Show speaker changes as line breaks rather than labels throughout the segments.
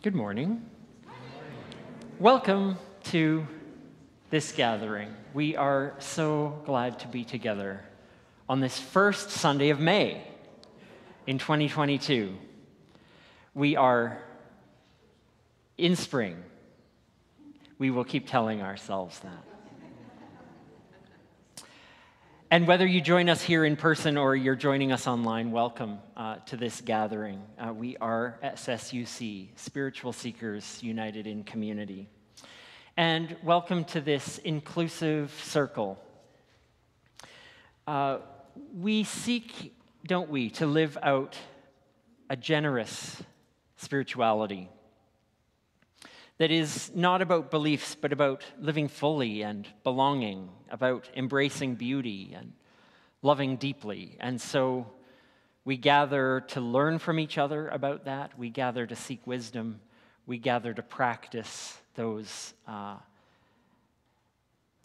Good morning. Welcome to this gathering. We are so glad to be together on this first Sunday of May in 2022. We are in spring. We will keep telling ourselves that. And whether you join us here in person or you're joining us online, welcome uh, to this gathering. Uh, we are SSUC, Spiritual Seekers United in Community. And welcome to this inclusive circle. Uh, we seek, don't we, to live out a generous spirituality that is not about beliefs, but about living fully and belonging, about embracing beauty and loving deeply. And so we gather to learn from each other about that. We gather to seek wisdom. We gather to practice those uh,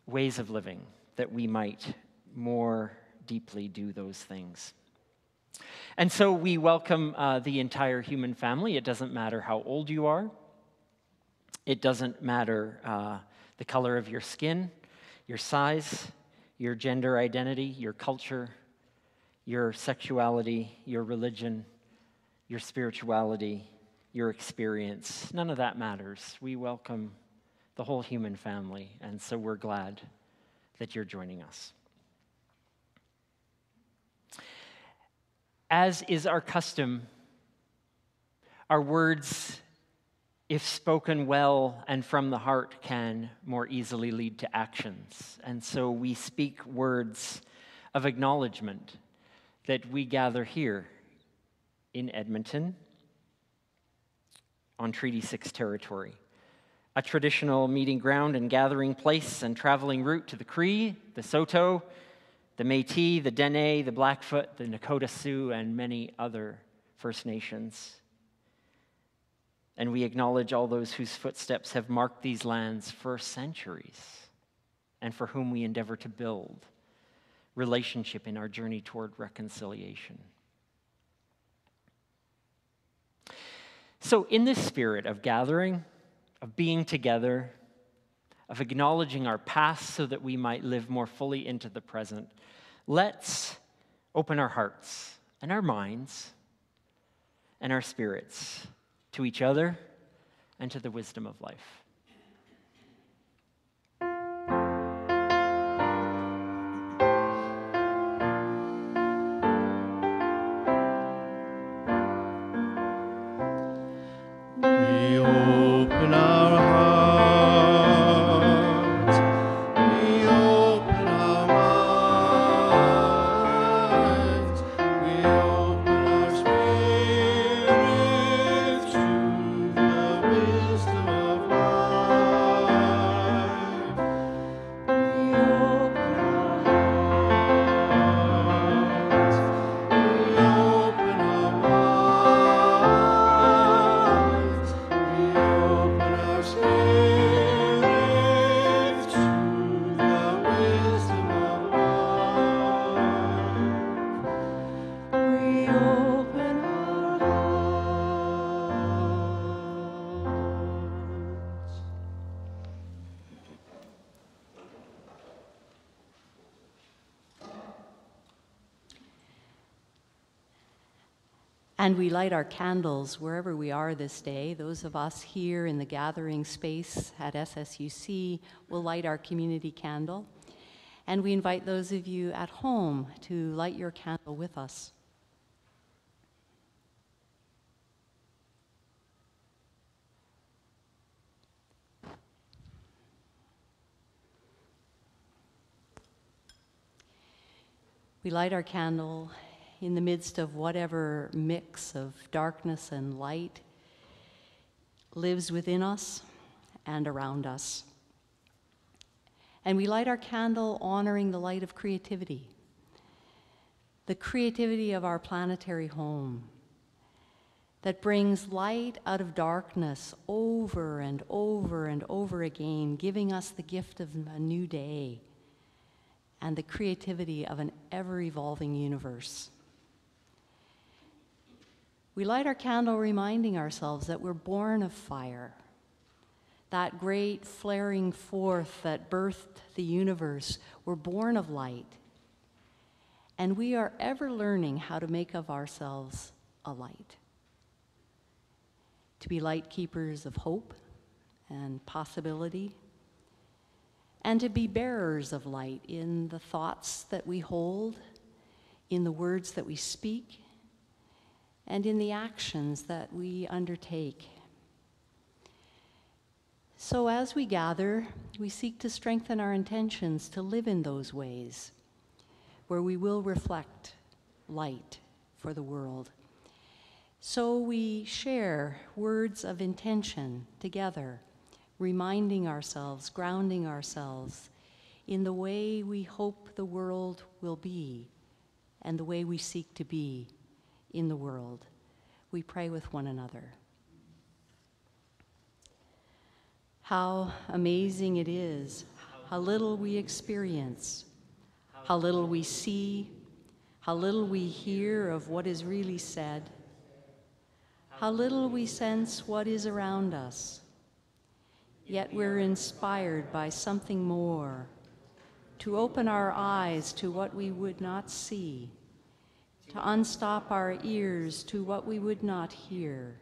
ways of living that we might more deeply do those things. And so we welcome uh, the entire human family. It doesn't matter how old you are, it doesn't matter uh, the color of your skin, your size, your gender identity, your culture, your sexuality, your religion, your spirituality, your experience. None of that matters. We welcome the whole human family, and so we're glad that you're joining us. As is our custom, our words if spoken well and from the heart, can more easily lead to actions. And so we speak words of acknowledgement that we gather here in Edmonton on Treaty 6 territory, a traditional meeting ground and gathering place and traveling route to the Cree, the Saulteaux, the Metis, the Dene, the Blackfoot, the Nakota Sioux, and many other First Nations. And we acknowledge all those whose footsteps have marked these lands for centuries and for whom we endeavor to build relationship in our journey toward reconciliation. So, in this spirit of gathering, of being together, of acknowledging our past so that we might live more fully into the present, let's open our hearts and our minds and our spirits to each other, and to the wisdom of life.
And we light our candles wherever we are this day. Those of us here in the gathering space at SSUC will light our community candle. And we invite those of you at home to light your candle with us. We light our candle in the midst of whatever mix of darkness and light lives within us and around us. And we light our candle honoring the light of creativity, the creativity of our planetary home that brings light out of darkness over and over and over again, giving us the gift of a new day and the creativity of an ever evolving universe. We light our candle reminding ourselves that we're born of fire. That great flaring forth that birthed the universe, we're born of light. And we are ever learning how to make of ourselves a light. To be light keepers of hope and possibility, and to be bearers of light in the thoughts that we hold, in the words that we speak, and in the actions that we undertake. So, as we gather, we seek to strengthen our intentions to live in those ways where we will reflect light for the world. So, we share words of intention together, reminding ourselves, grounding ourselves in the way we hope the world will be and the way we seek to be in the world. We pray with one another. How amazing it is, how little we experience, how little we see, how little we hear of what is really said, how little we sense what is around us. Yet we're inspired by something more to open our eyes to what we would not see to unstop our ears to what we would not hear,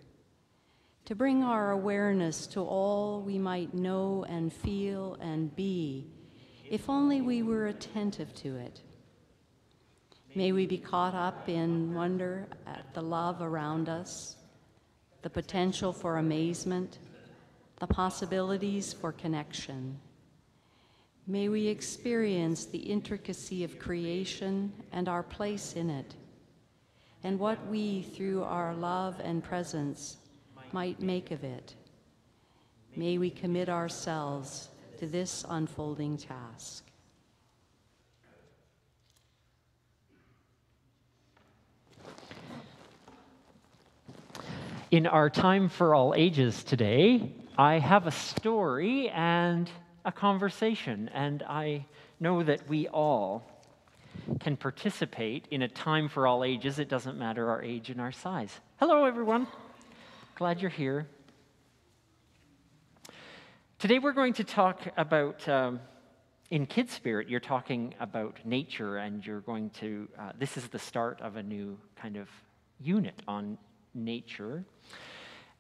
to bring our awareness to all we might know and feel and be, if only we were attentive to it. May we be caught up in wonder at the love around us, the potential for amazement, the possibilities for connection. May we experience the intricacy of creation and our place in it and what we, through our love and presence, might make of it. May we commit ourselves to this unfolding task.
In our time for all ages today, I have a story and a conversation, and I know that we all can participate in a time for all ages. It doesn't matter our age and our size. Hello, everyone. Glad you're here. Today, we're going to talk about, um, in Kid Spirit, you're talking about nature, and you're going to, uh, this is the start of a new kind of unit on nature.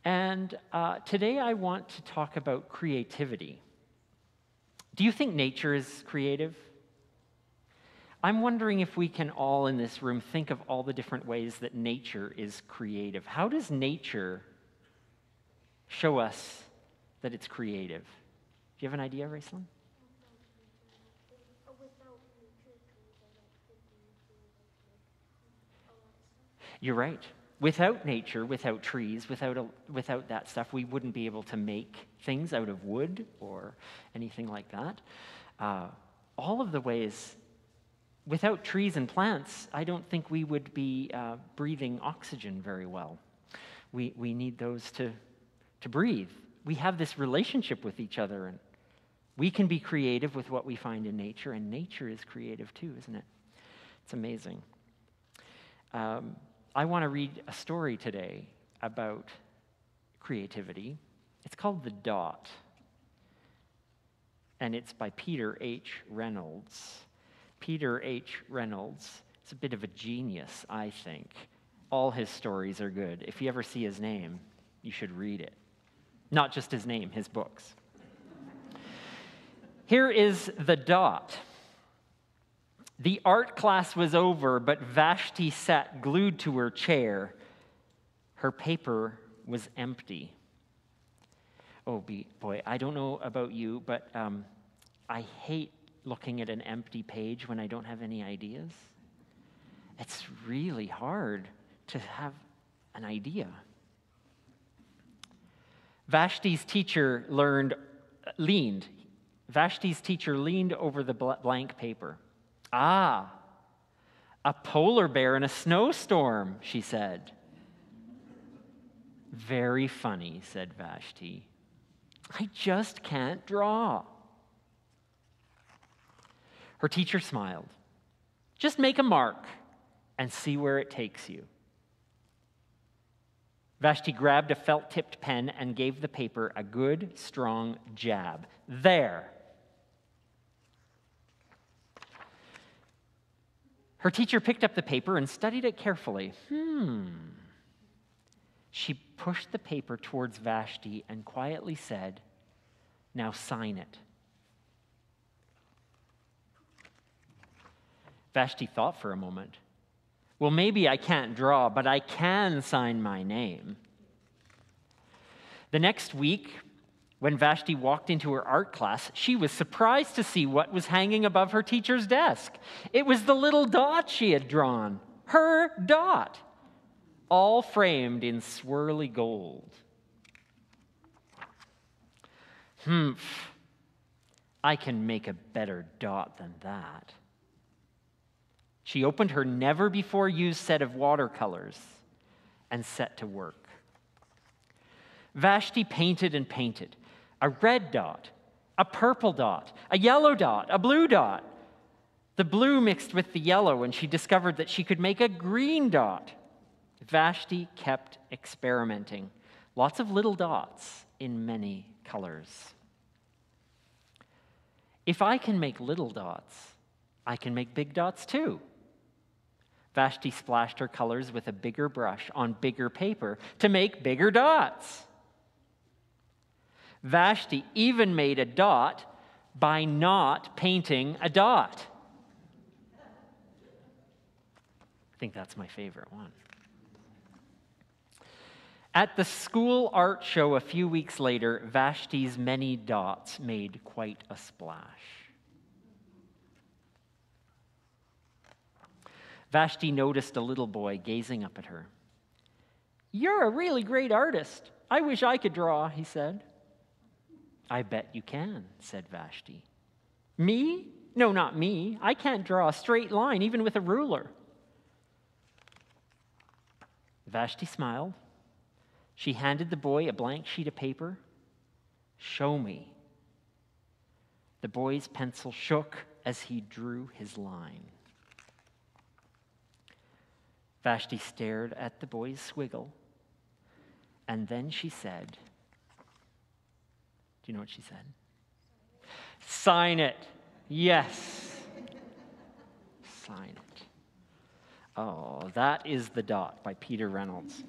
And uh, today, I want to talk about creativity. Do you think nature is creative? I'm wondering if we can all in this room think of all the different ways that nature is creative. How does nature show us that it's creative? Do you have an idea, Raceland? You're right. Without nature, without trees, without, a, without that stuff, we wouldn't be able to make things out of wood or anything like that. Uh, all of the ways without trees and plants, I don't think we would be uh, breathing oxygen very well. We, we need those to, to breathe. We have this relationship with each other, and we can be creative with what we find in nature, and nature is creative too, isn't it? It's amazing. Um, I want to read a story today about creativity. It's called The Dot, and it's by Peter H. Reynolds. Peter H. Reynolds is a bit of a genius, I think. All his stories are good. If you ever see his name, you should read it. Not just his name, his books. Here is the dot. The art class was over, but Vashti sat glued to her chair. Her paper was empty. Oh, boy, I don't know about you, but um, I hate looking at an empty page when I don't have any ideas. It's really hard to have an idea. Vashti's teacher learned, leaned. Vashti's teacher leaned over the blank paper. Ah, a polar bear in a snowstorm, she said. Very funny, said Vashti. I just can't draw. Her teacher smiled. Just make a mark and see where it takes you. Vashti grabbed a felt tipped pen and gave the paper a good, strong jab. There. Her teacher picked up the paper and studied it carefully. Hmm. She pushed the paper towards Vashti and quietly said, Now sign it. Vashti thought for a moment. Well, maybe I can't draw, but I can sign my name. The next week, when Vashti walked into her art class, she was surprised to see what was hanging above her teacher's desk. It was the little dot she had drawn, her dot, all framed in swirly gold. Humph, I can make a better dot than that. She opened her never before used set of watercolors and set to work. Vashti painted and painted a red dot, a purple dot, a yellow dot, a blue dot. The blue mixed with the yellow, and she discovered that she could make a green dot. Vashti kept experimenting. Lots of little dots in many colors. If I can make little dots, I can make big dots too. Vashti splashed her colors with a bigger brush on bigger paper to make bigger dots. Vashti even made a dot by not painting a dot. I think that's my favorite one. At the school art show a few weeks later, Vashti's many dots made quite a splash. Vashti noticed a little boy gazing up at her. You're a really great artist. I wish I could draw, he said. I bet you can, said Vashti. Me? No, not me. I can't draw a straight line, even with a ruler. Vashti smiled. She handed the boy a blank sheet of paper. Show me. The boy's pencil shook as he drew his line. Vashti stared at the boy's swiggle, and then she said, Do you know what she said? Sign it. Yes. Sign it. Oh, that is The Dot by Peter Reynolds.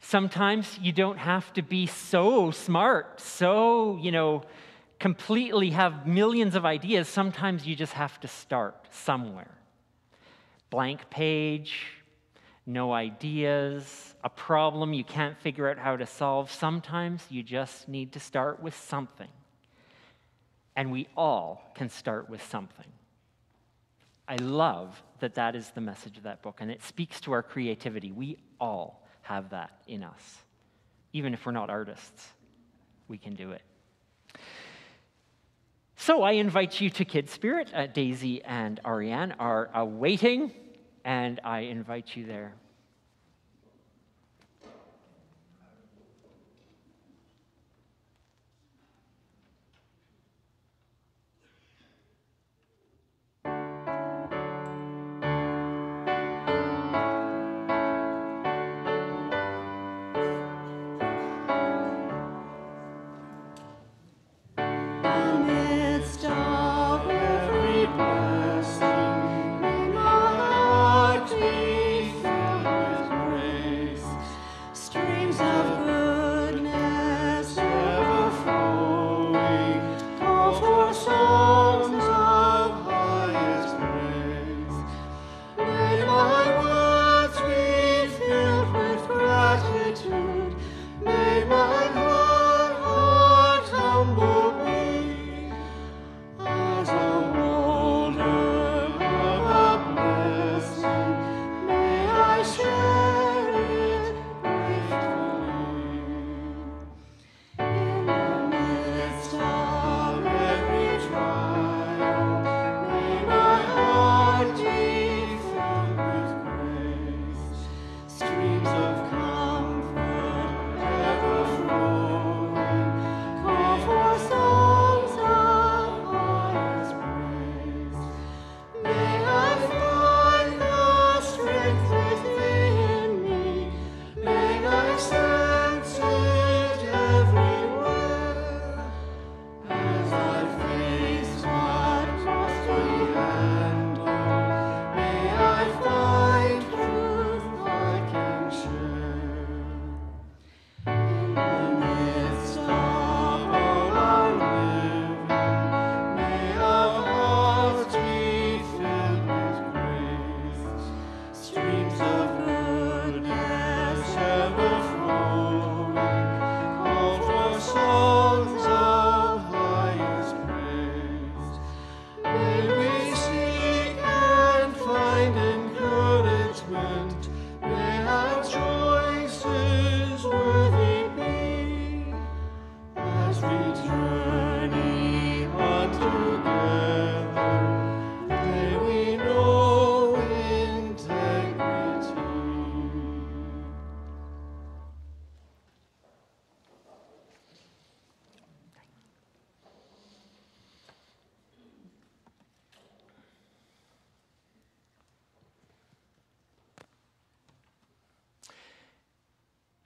Sometimes you don't have to be so smart, so, you know, completely have millions of ideas. Sometimes you just have to start somewhere. Blank page, no ideas, a problem you can't figure out how to solve. Sometimes you just need to start with something. And we all can start with something. I love that that is the message of that book, and it speaks to our creativity. We all have that in us. Even if we're not artists, we can do it. So I invite you to Kid Spirit. Uh, Daisy and Ariane are awaiting and I invite you there.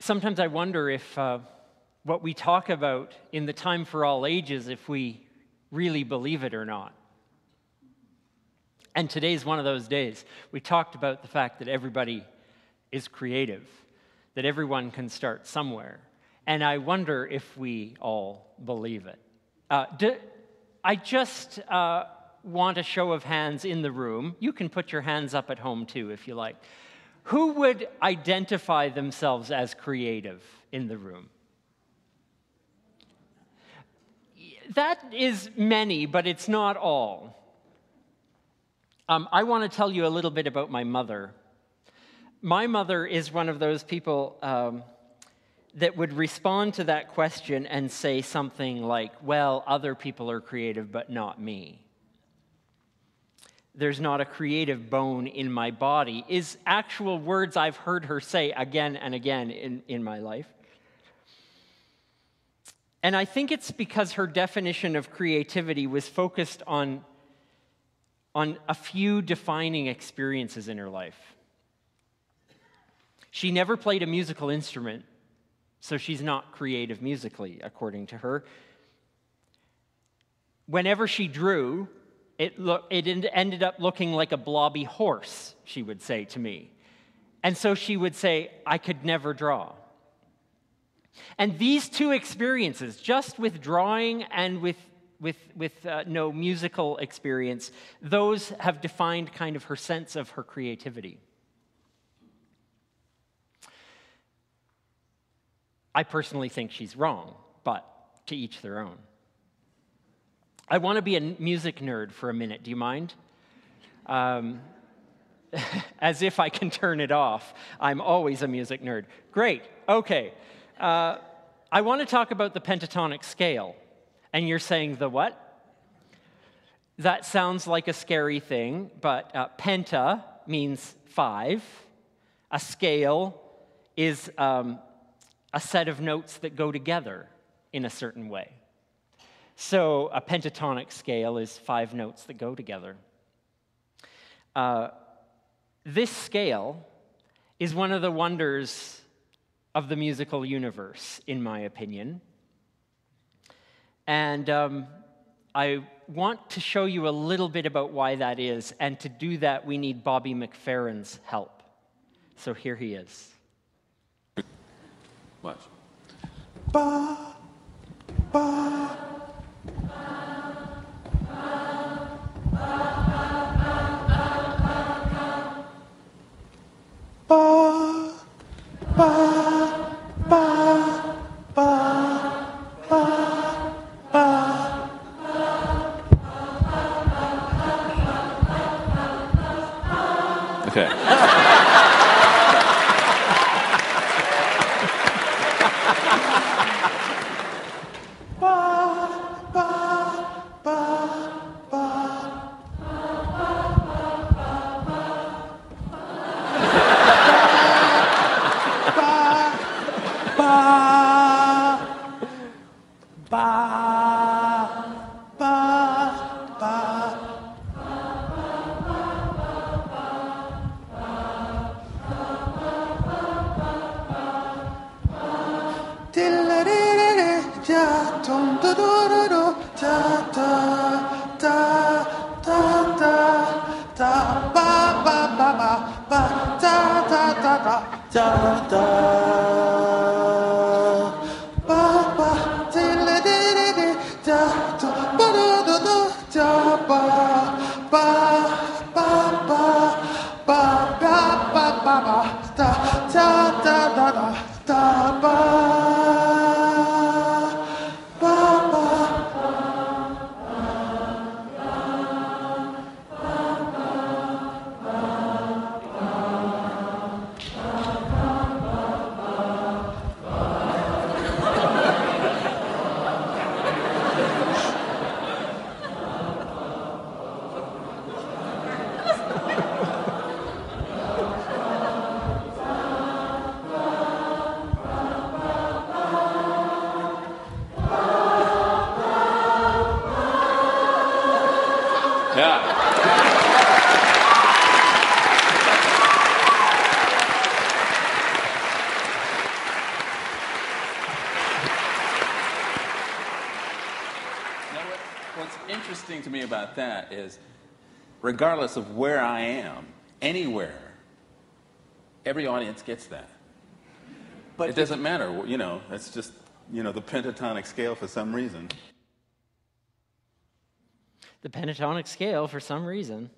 Sometimes I wonder if uh, what we talk about in the time for all ages, if we really believe it or not. And today's one of those days. We talked about the fact that everybody is creative, that everyone can start somewhere. And I wonder if we all believe it. Uh, do, I just uh, want a show of hands in the room. You can put your hands up at home too if you like. Who would identify themselves as creative in the room? That is many, but it's not all. Um, I want to tell you a little bit about my mother. My mother is one of those people um, that would respond to that question and say something like, Well, other people are creative, but not me. There's not a creative bone in my body, is actual words I've heard her say again and again in, in my life. And I think it's because her definition of creativity was focused on on a few defining experiences in her life. She never played a musical instrument, so she's not creative musically, according to her. Whenever she drew, it, lo- it ended up looking like a blobby horse, she would say to me. And so she would say, I could never draw. And these two experiences, just with drawing and with with, with uh, no musical experience, those have defined kind of her sense of her creativity. I personally think she's wrong, but to each their own. I want to be a music nerd for a minute. Do you mind? Um, as if I can turn it off. I'm always a music nerd. Great. Okay. Uh, I want to talk about the pentatonic scale. And you're saying, the what? That sounds like a scary thing, but uh, penta means five. A scale is um, a set of notes that go together in a certain way. So a pentatonic scale is five notes that go together. Uh, this scale is one of the wonders of the musical universe, in my opinion. And um, I want to show you a little bit about why that is. And to do that, we need Bobby McFerrin's help. So here he is.
Watch. Ba, ba. Ba,
regardless of where I am, anywhere, every audience gets that.
But
It doesn't matter, you know, it's just, you know, the pentatonic scale for some reason.
the pentatonic scale for some reason.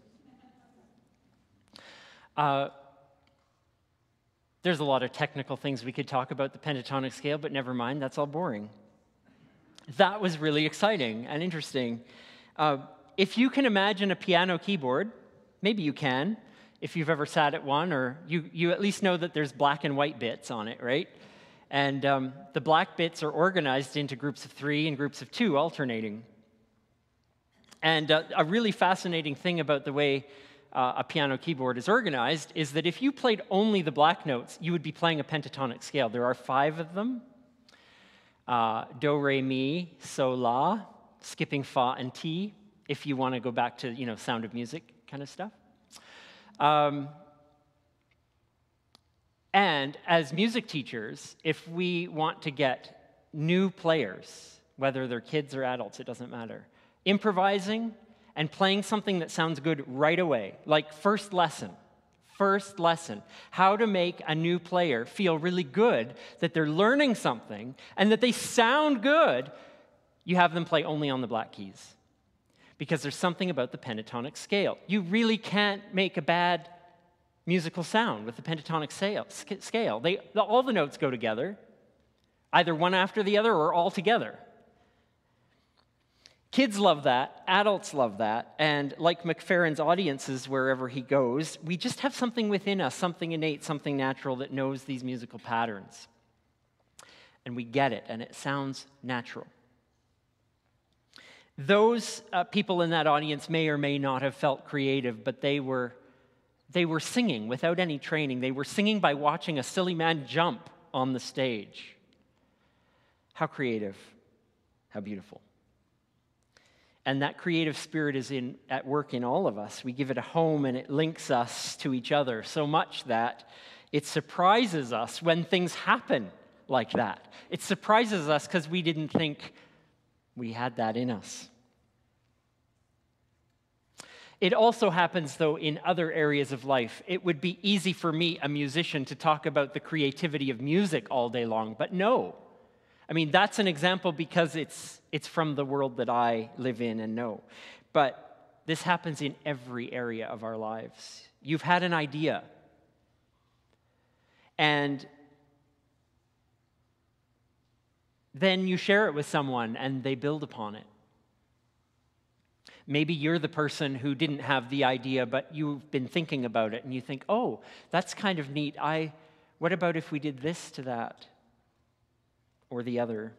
Uh, there's a lot of technical things we could talk about the pentatonic scale, but never mind, that's all boring. That was really exciting and interesting. Uh, if you can imagine a piano keyboard, maybe you can, if you've ever sat at one, or you, you at least know that there's black and white bits on it, right? And um, the black bits are organized into groups of three and groups of two, alternating. And uh, a really fascinating thing about the way uh, a piano keyboard is organized is that if you played only the black notes, you would be playing a pentatonic scale. There are five of them uh, Do, Re, Mi, So, La, skipping Fa and Ti, if you want to go back to, you know, sound of music kind of stuff. Um, and as music teachers, if we want to get new players, whether they're kids or adults, it doesn't matter, improvising and playing something that sounds good right away, like first lesson. First lesson how to make a new player feel really good that they're learning something and that they sound good. You have them play only on the black keys because there's something about the pentatonic scale. You really can't make a bad musical sound with the pentatonic scale. They, all the notes go together, either one after the other or all together. Kids love that, adults love that, and like McFerrin's audiences wherever he goes, we just have something within us, something innate, something natural that knows these musical patterns. And we get it, and it sounds natural. Those uh, people in that audience may or may not have felt creative, but they were, they were singing without any training. They were singing by watching a silly man jump on the stage. How creative, how beautiful. And that creative spirit is in, at work in all of us. We give it a home and it links us to each other so much that it surprises us when things happen like that. It surprises us because we didn't think we had that in us. It also happens, though, in other areas of life. It would be easy for me, a musician, to talk about the creativity of music all day long, but no. I mean, that's an example because it's, it's from the world that I live in and know. But this happens in every area of our lives. You've had an idea, and then you share it with someone and they build upon it. Maybe you're the person who didn't have the idea, but you've been thinking about it and you think, oh, that's kind of neat. I, what about if we did this to that? or the other.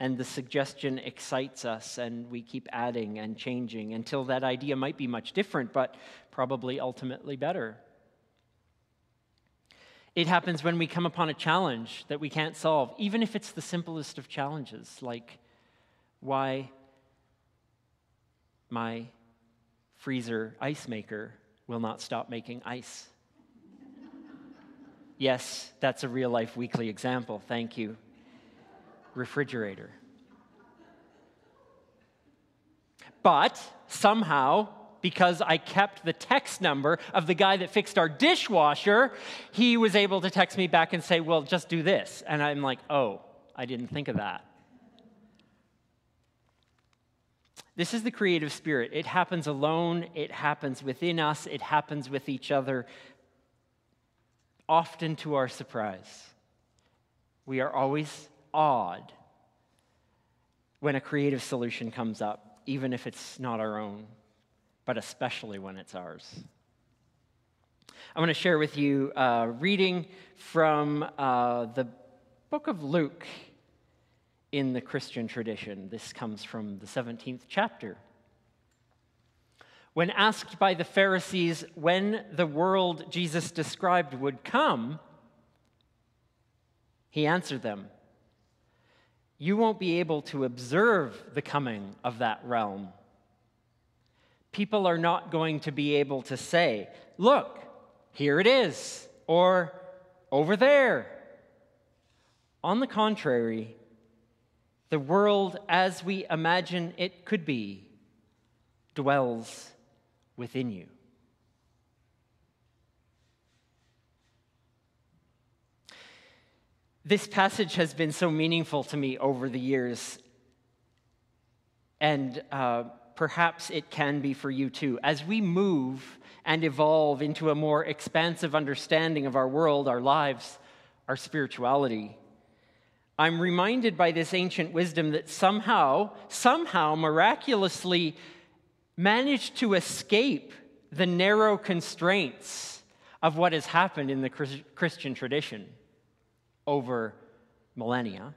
And the suggestion excites us, and we keep adding and changing until that idea might be much different, but probably ultimately better. It happens when we come upon a challenge that we can't solve, even if it's the simplest of challenges, like why my freezer ice maker will not stop making ice. Yes, that's a real life weekly example. Thank you. Refrigerator. But somehow, because I kept the text number of the guy that fixed our dishwasher, he was able to text me back and say, Well, just do this. And I'm like, Oh, I didn't think of that. This is the creative spirit. It happens alone, it happens within us, it happens with each other often to our surprise. We are always awed when a creative solution comes up, even if it's not our own, but especially when it's ours. I want to share with you a reading from uh, the book of Luke in the Christian tradition. This comes from the 17th chapter. When asked by the Pharisees when the world Jesus described would come, he answered them You won't be able to observe the coming of that realm. People are not going to be able to say, Look, here it is, or over there. On the contrary, the world as we imagine it could be dwells within you. This passage has been so meaningful to me over the years, and uh, perhaps it can be for you too. As we move and evolve into a more expansive understanding of our world, our lives, our spirituality, I'm reminded by this ancient wisdom that somehow, somehow, miraculously managed to escape the narrow constraints of what has happened in the Christian tradition over millennia.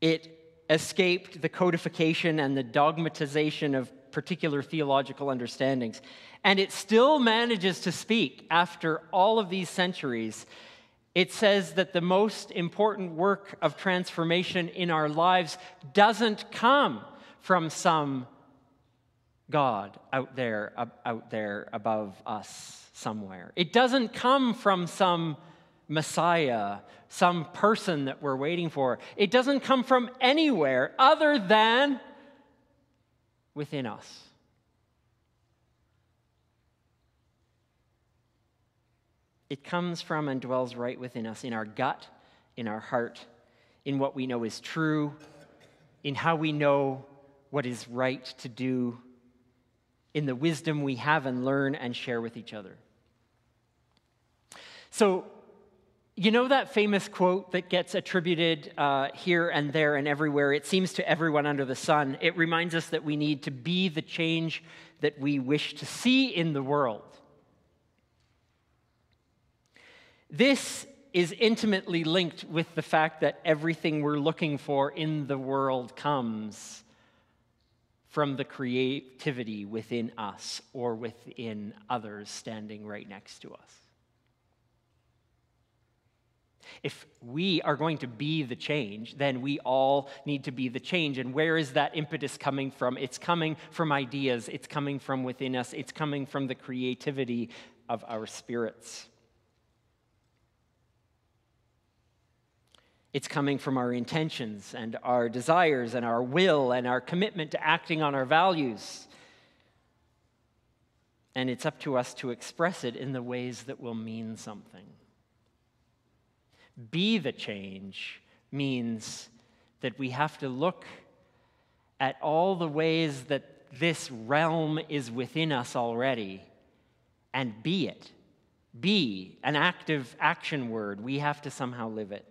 It escaped the codification and the dogmatization of particular theological understandings. And it still manages to speak after all of these centuries. It says that the most important work of transformation in our lives doesn't come from some God out there, out there above us somewhere. It doesn't come from some Messiah, some person that we're waiting for. It doesn't come from anywhere other than within us. It comes from and dwells right within us, in our gut, in our heart, in what we know is true, in how we know what is right to do, in the wisdom we have and learn and share with each other. So, you know that famous quote that gets attributed uh, here and there and everywhere? It seems to everyone under the sun. It reminds us that we need to be the change that we wish to see in the world. This is intimately linked with the fact that everything we're looking for in the world comes from the creativity within us or within others standing right next to us. If we are going to be the change, then we all need to be the change. And where is that impetus coming from? It's coming from ideas, it's coming from within us, it's coming from the creativity of our spirits. It's coming from our intentions and our desires and our will and our commitment to acting on our values. And it's up to us to express it in the ways that will mean something. Be the change means that we have to look at all the ways that this realm is within us already and be it. Be an active action word. We have to somehow live it.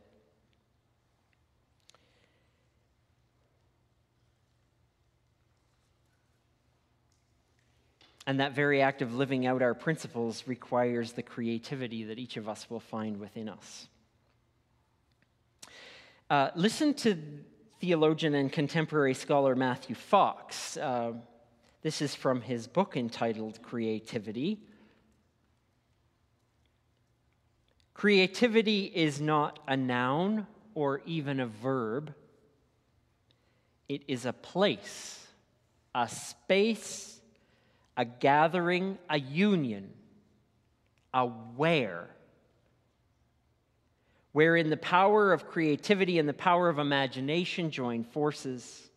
And that very act of living out our principles requires the creativity that each of us will find within us. Uh, listen to theologian and contemporary scholar Matthew Fox. Uh, this is from his book entitled Creativity. Creativity is not a noun or even a verb, it is a place, a space, a gathering, a union, a where wherein the power of creativity and the power of imagination join forces.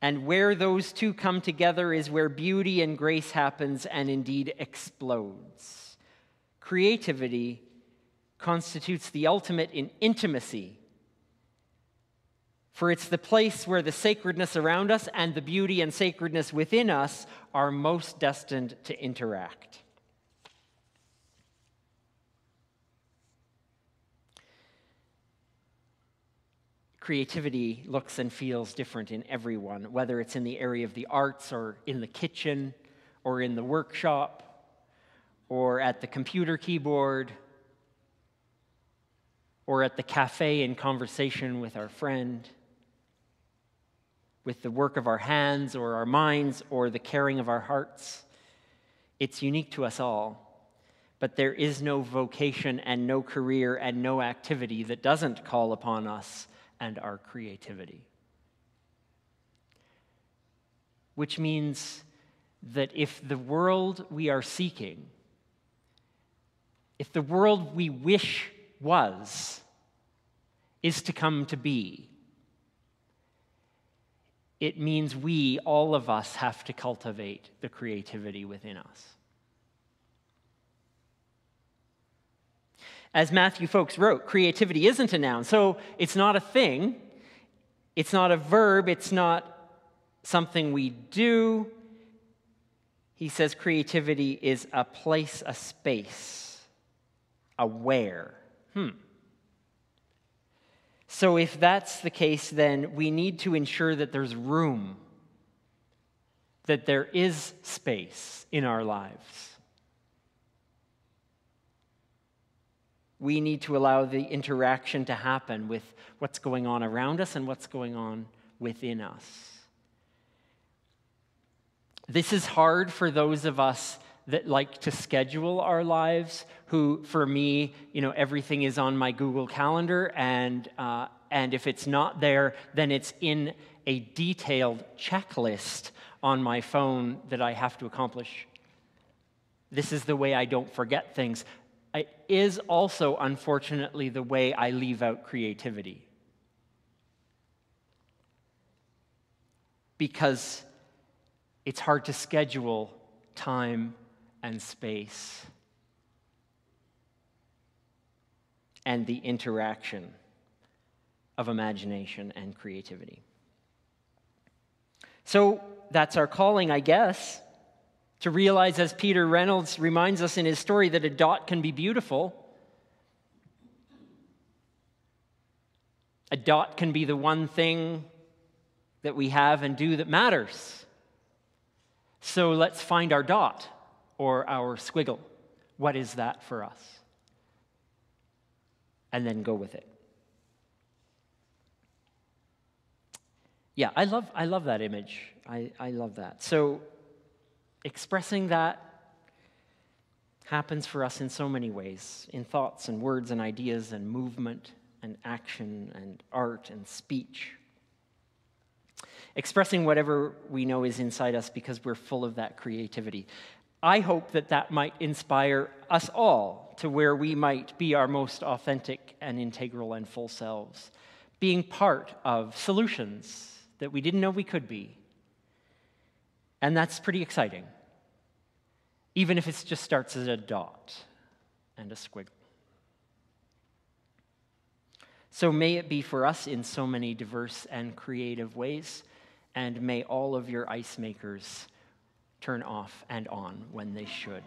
And where those two come together is where beauty and grace happens and indeed explodes. Creativity constitutes the ultimate in intimacy, for it's the place where the sacredness around us and the beauty and sacredness within us are most destined to interact. Creativity looks and feels different in everyone, whether it's in the area of the arts or in the kitchen or in the workshop or at the computer keyboard or at the cafe in conversation with our friend, with the work of our hands or our minds or the caring of our hearts. It's unique to us all. But there is no vocation and no career and no activity that doesn't call upon us and our creativity. Which means that if the world we are seeking, if the world we wish was, is to come to be. It means we, all of us, have to cultivate the creativity within us. As Matthew Fox wrote, creativity isn't a noun, so it's not a thing, it's not a verb, it's not something we do. He says creativity is a place, a space, a where. Hmm. So, if that's the case, then we need to ensure that there's room, that there is space in our lives. We need to allow the interaction to happen with what's going on around us and what's going on within us. This is hard for those of us that like to schedule our lives, who, for me, you know, everything is on my Google Calendar, and, uh, and if it's not there, then it's in a detailed checklist on my phone that I have to accomplish. This is the way I don't forget things is also, unfortunately, the way I leave out creativity. Because it's hard to schedule time and space and the interaction of imagination and creativity. So that's our calling, I guess to realize, as Peter Reynolds reminds us in his story, that a dot can be beautiful. A dot can be the one thing that we have and do that matters. So let's find our dot or our squiggle. What is that for us? And then go with it. Yeah, I love, I love that image. I, I love that. So expressing that happens for us in so many ways in thoughts and words and ideas and movement and action and art and speech. Expressing whatever we know is inside us because we're full of that creativity. I hope that that might inspire us all to where we might be our most authentic and integral and full selves, being part of solutions that we didn't know we could be and that's pretty exciting, even if it just starts as a dot and a squiggle. So may it be for us in so many diverse and creative ways, and may all of your ice makers turn off and on when they should.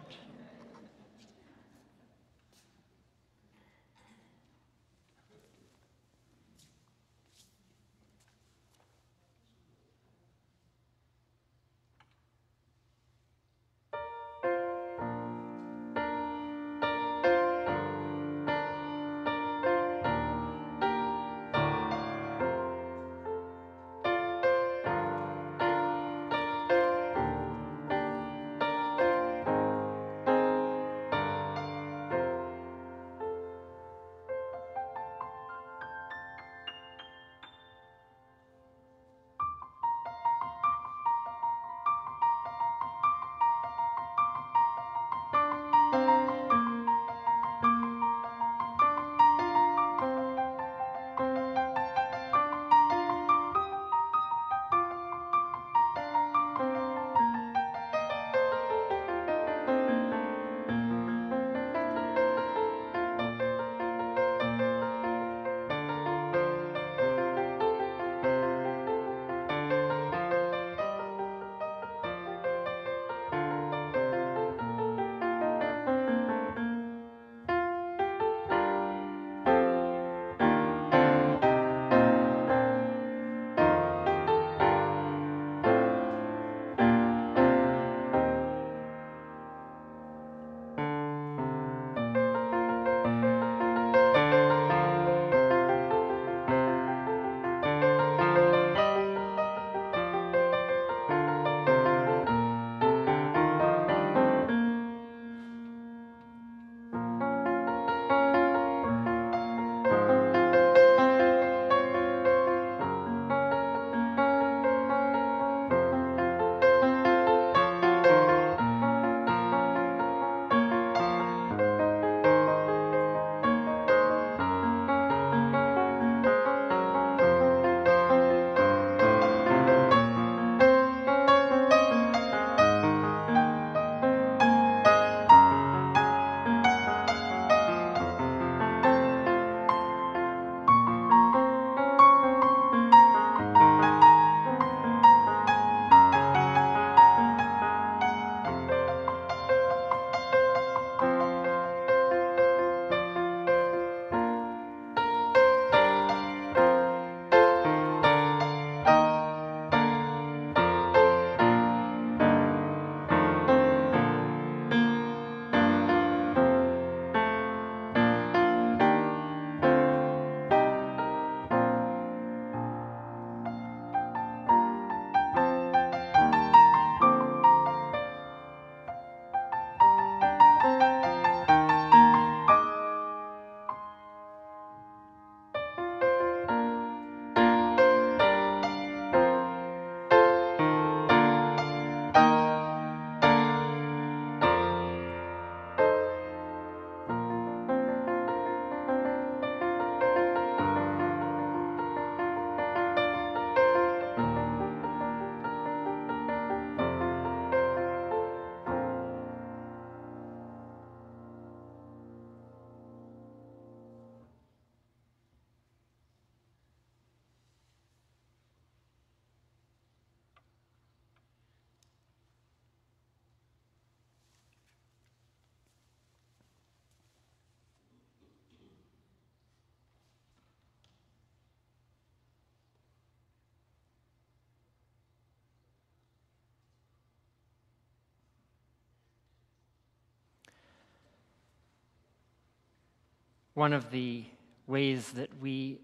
One of the ways that we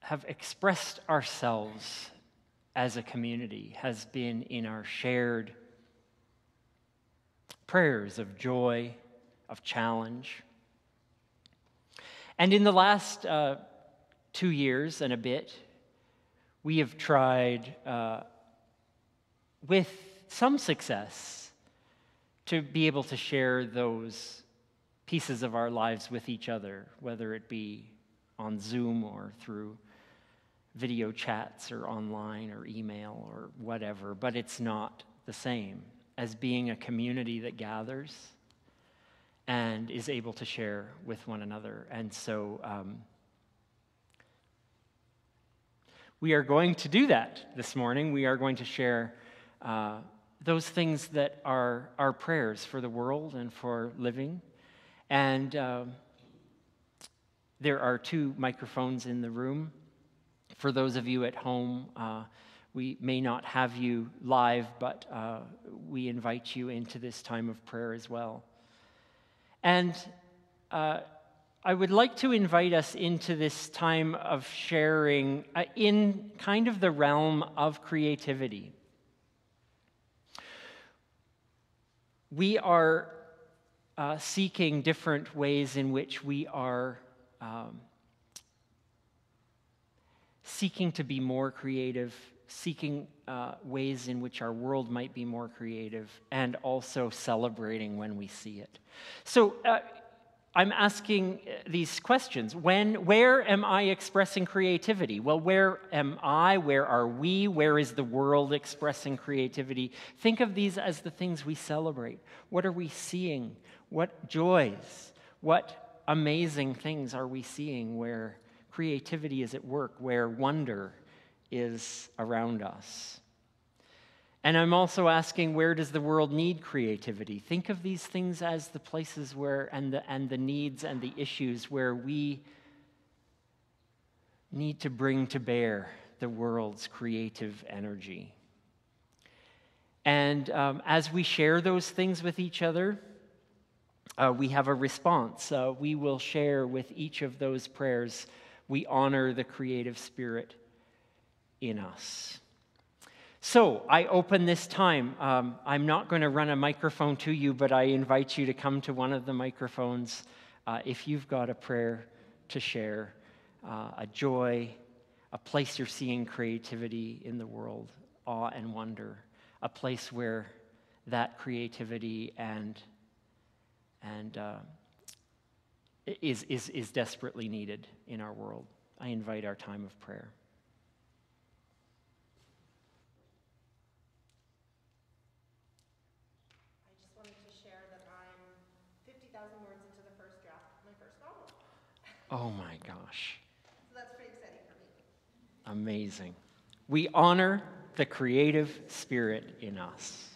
have expressed ourselves as a community has been in our shared prayers of joy, of challenge. And in the last uh, two years and a bit, we have tried uh, with some success to be able to share those pieces of our lives with each other, whether it be on Zoom or through video chats or online or email or whatever, but it's not the same as being a community that gathers and is able to share with one another. And so um, we are going to do that this morning. We are going to share uh, those things that are our prayers for the world and for living. And uh, there are two microphones in the room. For those of you at home, uh, we may not have you live, but uh, we invite you into this time of prayer as well. And uh, I would like to invite us into this time of sharing uh, in kind of the realm of creativity. We are uh, seeking different ways in which we are um, seeking to be more creative, seeking uh, ways in which our world might be more creative, and also celebrating when we see it. So, uh, I'm asking uh, these questions. When, where am I expressing creativity? Well, where am I? Where are we? Where is the world expressing creativity? Think of these as the things we celebrate. What are we seeing? What joys? What amazing things are we seeing where creativity is at work, where wonder is around us? And I'm also asking where does the world need creativity? Think of these things as the places where, and the, and the needs and the issues where we need to bring to bear the world's creative energy. And um, as we share those things with each other, uh, we have a response. Uh, we will share with each of those prayers. We honor the creative spirit in us. So I open this time. Um, I'm not going to run a microphone to you, but I invite you to come to one of the microphones uh, if you've got a prayer to share, uh, a joy, a place you're seeing creativity in the world, awe and wonder, a place where that creativity and and uh, is, is, is desperately needed in our world. I invite our time of prayer. Oh my gosh.
So that's pretty exciting for me.
Amazing. We honor the creative spirit in us.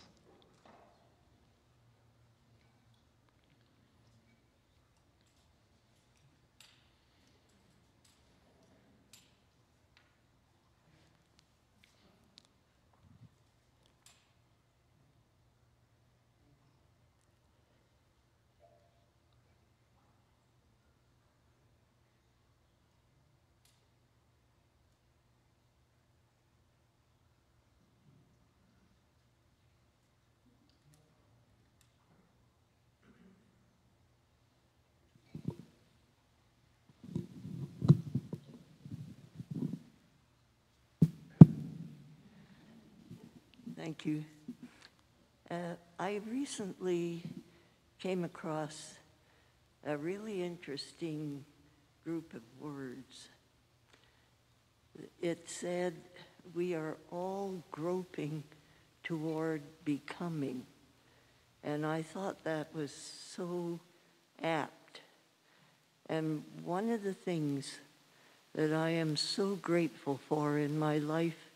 Thank you. Uh, I recently came across a really interesting group of words. It said, We are all groping toward becoming. And I thought that was so apt. And one of the things that I am so grateful for in my life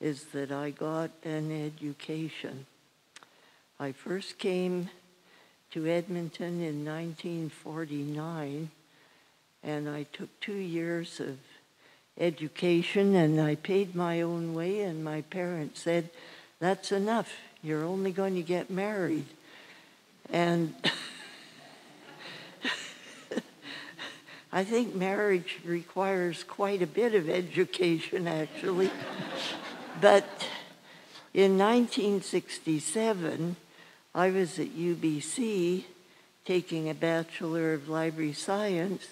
is that I got an education. I first came to Edmonton in 1949, and I took two years of education, and I paid my own way, and my parents said, that's enough. You're only going to get married. And I think marriage requires quite a bit of education, actually. but in 1967, I was at UBC taking a Bachelor of Library Science,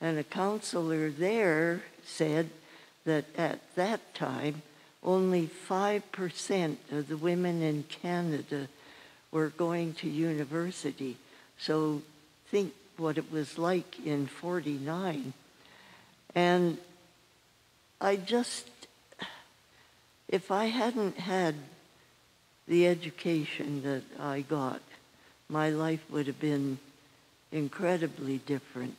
and a counselor there said that at that time, only 5% of the women in Canada were going to university. So think what it was like in 49. And I just, if I hadn't had the education that I got, my life would have been incredibly different.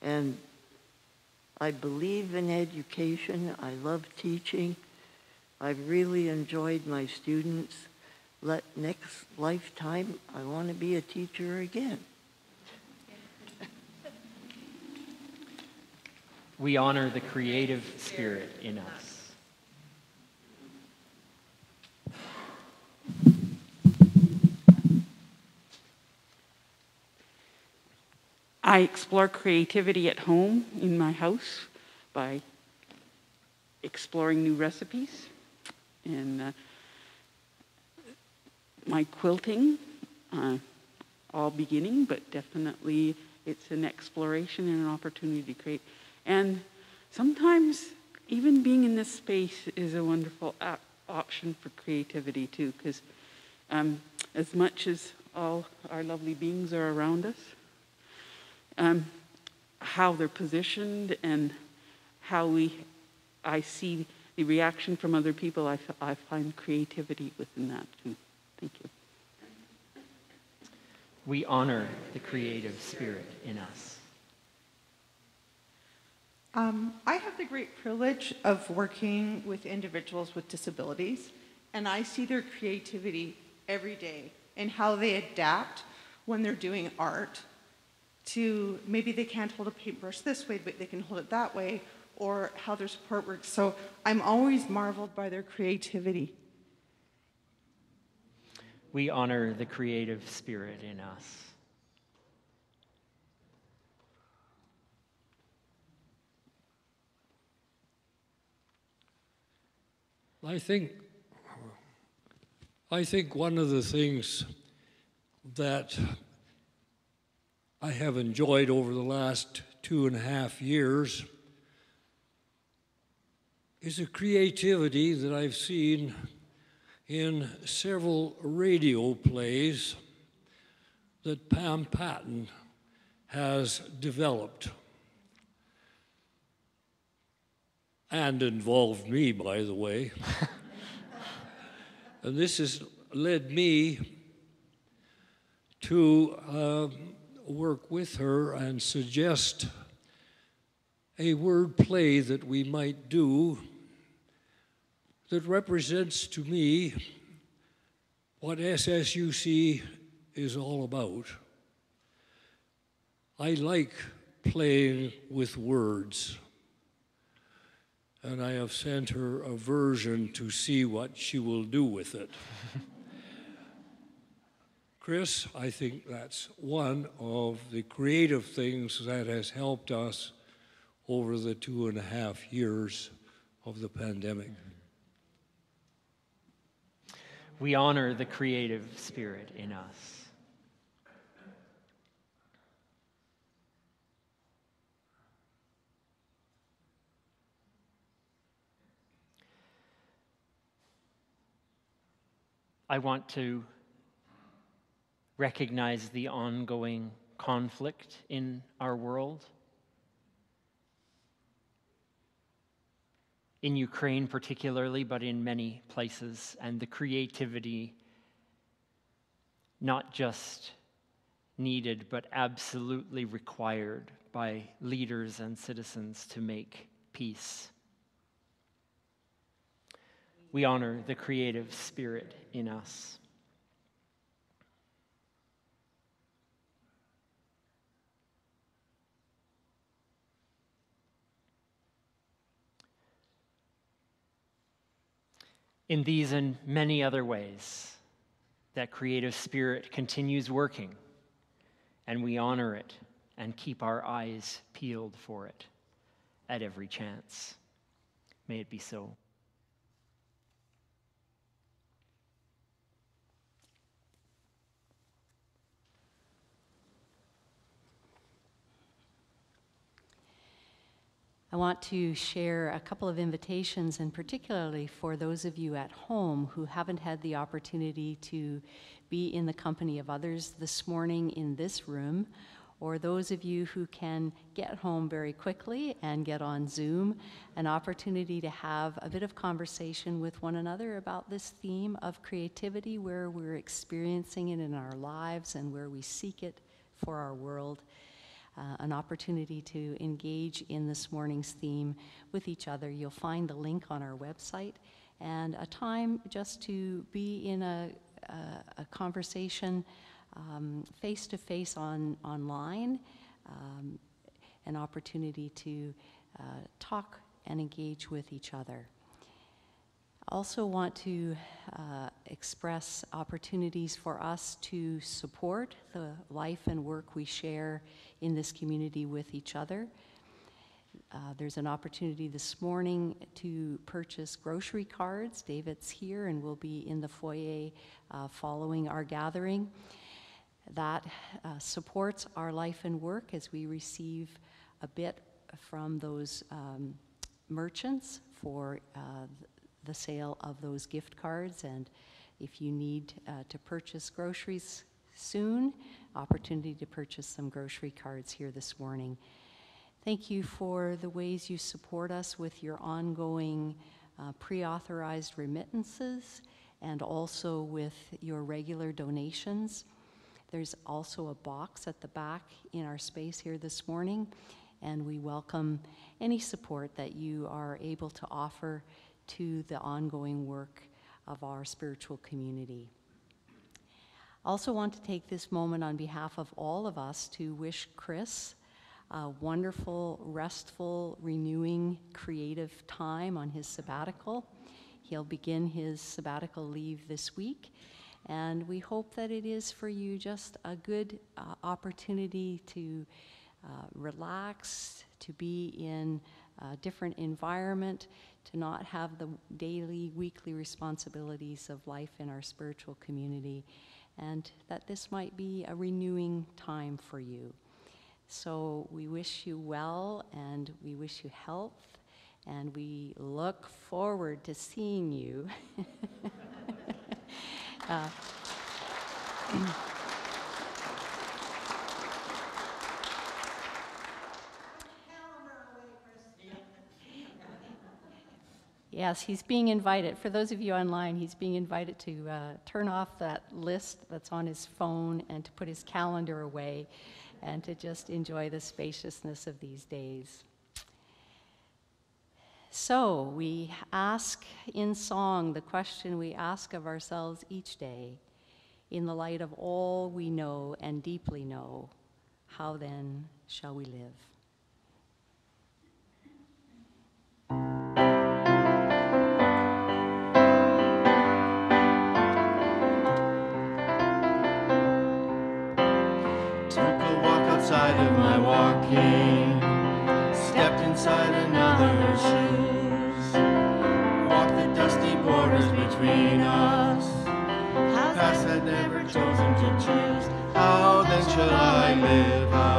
And I believe in education. I love teaching. I've really enjoyed my students. Let next lifetime, I want to be a teacher again.
We honor the creative spirit in us.
I explore creativity at home in my house by exploring new recipes and uh, my quilting, uh, all beginning, but definitely it's an exploration and an opportunity to create. And sometimes even being in this space is a wonderful op- option for creativity too, because um, as much as all our lovely beings are around us, um, how they're positioned and how we, I see the reaction from other people, I, f- I find creativity within that too. Thank you.
We honor the creative spirit in us.
Um, I have the great privilege of working with individuals with disabilities, and I see their creativity every day and how they adapt when they're doing art to maybe they can't hold a paintbrush this way, but they can hold it that way, or how their support works. So I'm always marveled by their creativity.
We honor the creative spirit in us.
I think, I think one of the things that I have enjoyed over the last two and a half years is a creativity that I've seen in several radio plays that Pam Patton has developed. and involved me, by the way. and this has led me to uh, work with her and suggest a word play that we might do that represents to me what SSUC is all about. I like playing with words and I have sent her a version to see what she will do with it. Chris, I think that's one of the creative things that has helped us over the two and a half years of the pandemic.
We honor the creative spirit in us. I want to recognize the ongoing conflict in our world. In Ukraine, particularly, but in many places, and the creativity not just needed, but absolutely required by leaders and citizens to make peace. We honor the creative spirit in us. In these and many other ways, that creative spirit continues working, and we honor it and keep our eyes peeled for it at every chance. May it be so.
I want to share a couple of invitations, and particularly for those of you at home who haven't had the opportunity to be in the company of others this morning in this room, or those of you who can get home very quickly and get on Zoom, an opportunity to have a bit of conversation with one another about this theme of creativity, where we're experiencing it in our lives and where we seek it for our world uh, an opportunity to engage in this morning's theme with each other. You'll find the link on our website and a time just to be in a, a, a conversation face to face on online, um, an opportunity to uh, talk and engage with each other also want to uh, express opportunities for us to support the life and work we share in this community with each other. Uh, there's an opportunity this morning to purchase grocery cards. David's here and will be in the foyer uh, following our gathering. That uh, supports our life and work as we receive a bit from those um, merchants for uh, the sale of those gift cards. And if you need uh, to purchase groceries soon, opportunity to purchase some grocery cards here this morning. Thank you for the ways you support us with your ongoing uh, pre authorized remittances and also with your regular donations. There's also a box at the back in our space here this morning, and we welcome any support that you are able to offer to the ongoing work of our spiritual community. I also want to take this moment on behalf of all of us to wish Chris a wonderful, restful, renewing, creative time on his sabbatical. He'll begin his sabbatical leave this week, and we hope that it is for you just a good uh, opportunity to uh, relax, to be in a different environment, to not have the daily, weekly responsibilities of life in our spiritual community, and that this might be a renewing time for you. So we wish you well and we wish you health, and we look forward to seeing you. uh, Yes, he's being invited. For those of you online, he's being invited to uh, turn off that list that's on his phone and to put his calendar away and to just enjoy the spaciousness of these days. So, we ask in song the question we ask of ourselves each day in the light of all we know and deeply know how then shall we live?
Stepped inside another's shoes, walked the dusty borders between us, paths I'd never chosen to choose. How then shall I live?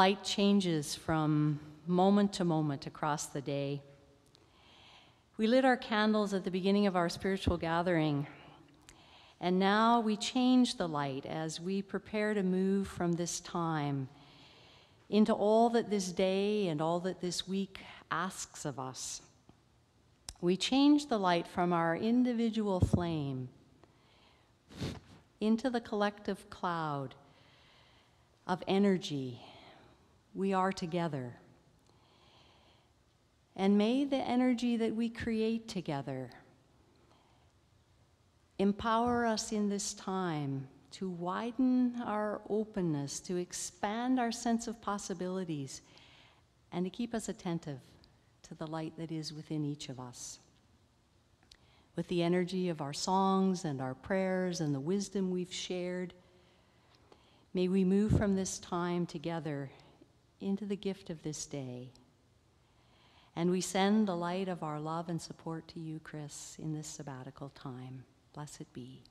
Light changes from moment to moment across the day. We lit our candles at the beginning of our spiritual gathering, and now we change the light as we prepare to move from this time into all that this day and all that this week asks of us. We change the light from our individual flame into the collective cloud of energy we are together. And may the energy that we create together empower us in this time to widen our openness, to expand our sense of possibilities, and to keep us attentive to the light that is within each of us. With the energy of our songs and our prayers and the wisdom we've shared, may we move from this time together into the gift of this day. And we send the light of our love and support to you, Chris, in this sabbatical time. Blessed be.